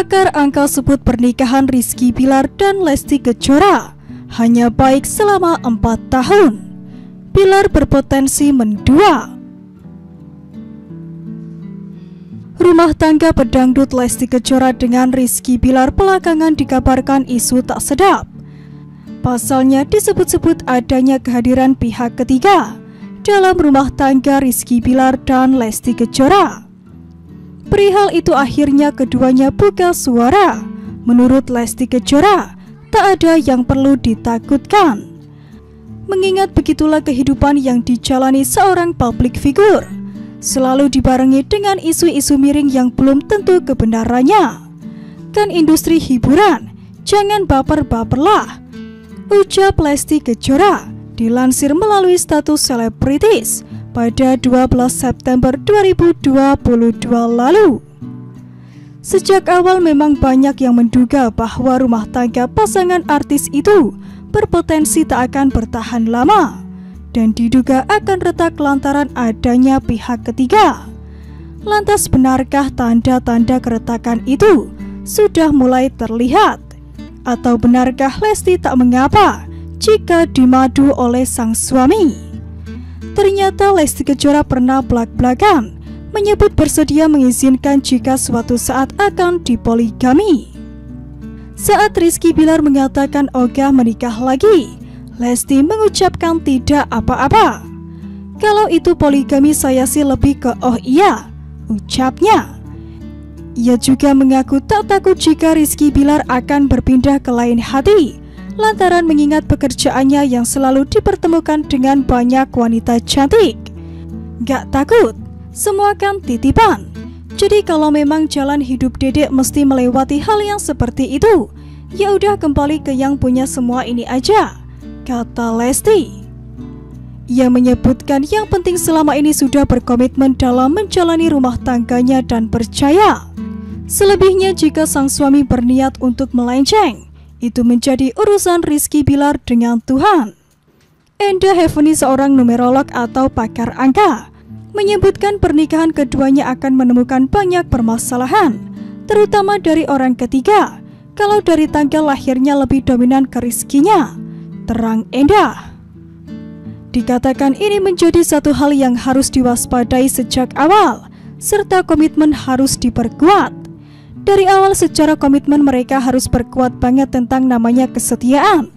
Pakar angka sebut pernikahan Rizky Bilar dan Lesti Kejora hanya baik selama empat tahun. Bilar berpotensi mendua. Rumah tangga pedangdut Lesti Kejora dengan Rizky Bilar belakangan dikabarkan isu tak sedap. Pasalnya disebut-sebut adanya kehadiran pihak ketiga dalam rumah tangga Rizky Bilar dan Lesti Kejora. Perihal itu akhirnya keduanya buka suara. Menurut Lesti Kejora, tak ada yang perlu ditakutkan. Mengingat begitulah kehidupan yang dijalani seorang publik figur, selalu dibarengi dengan isu-isu miring yang belum tentu kebenarannya. Kan industri hiburan, jangan baper-baperlah ucap Lesti Kejora dilansir melalui status selebritis pada 12 September 2022 lalu. Sejak awal memang banyak yang menduga bahwa rumah tangga pasangan artis itu berpotensi tak akan bertahan lama dan diduga akan retak lantaran adanya pihak ketiga. Lantas benarkah tanda-tanda keretakan itu sudah mulai terlihat? Atau benarkah Lesti tak mengapa jika dimadu oleh sang suami? Ternyata Lesti Kejora pernah belak-belakan menyebut bersedia mengizinkan jika suatu saat akan dipoligami. Saat Rizky Bilar mengatakan ogah menikah lagi, Lesti mengucapkan tidak apa-apa. Kalau itu poligami saya sih lebih ke oh iya, ucapnya. Ia juga mengaku tak takut jika Rizky Bilar akan berpindah ke lain hati lantaran mengingat pekerjaannya yang selalu dipertemukan dengan banyak wanita cantik. Gak takut, semua kan titipan. Jadi kalau memang jalan hidup dedek mesti melewati hal yang seperti itu, ya udah kembali ke yang punya semua ini aja, kata Lesti. Ia menyebutkan yang penting selama ini sudah berkomitmen dalam menjalani rumah tangganya dan percaya Selebihnya jika sang suami berniat untuk melenceng, itu menjadi urusan Rizky Bilar dengan Tuhan. Enda Heavenly seorang numerolog atau pakar angka menyebutkan pernikahan keduanya akan menemukan banyak permasalahan, terutama dari orang ketiga. Kalau dari tanggal lahirnya lebih dominan ke rizkinya, terang Enda. Dikatakan ini menjadi satu hal yang harus diwaspadai sejak awal, serta komitmen harus diperkuat. Dari awal secara komitmen mereka harus berkuat banget tentang namanya kesetiaan.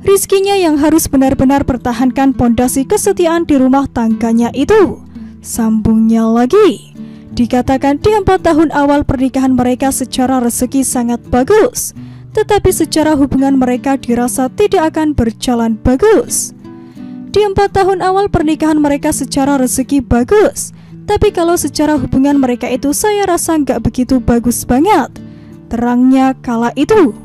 Rizkinya yang harus benar-benar pertahankan pondasi kesetiaan di rumah tangganya itu. Sambungnya lagi, dikatakan di empat tahun awal pernikahan mereka secara rezeki sangat bagus, tetapi secara hubungan mereka dirasa tidak akan berjalan bagus. Di empat tahun awal pernikahan mereka secara rezeki bagus, tapi kalau secara hubungan mereka itu saya rasa nggak begitu bagus banget. Terangnya kala itu.